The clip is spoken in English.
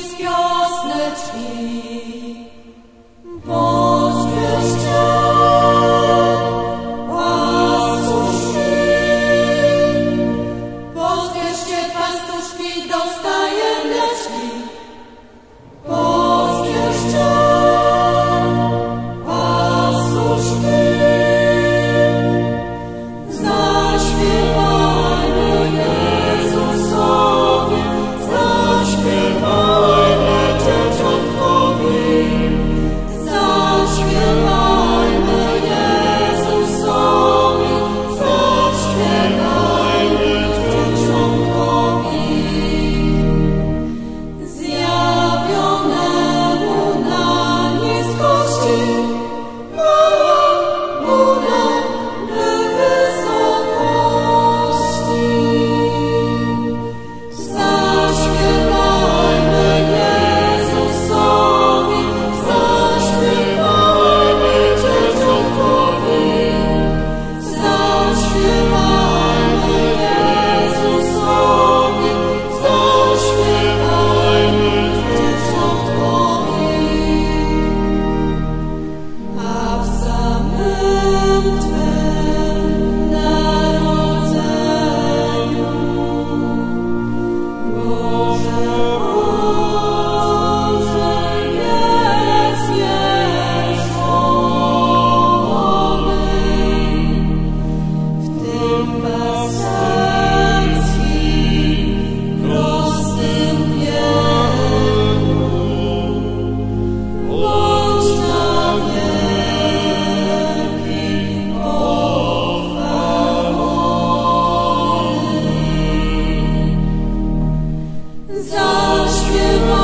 nic wiosneczki, you.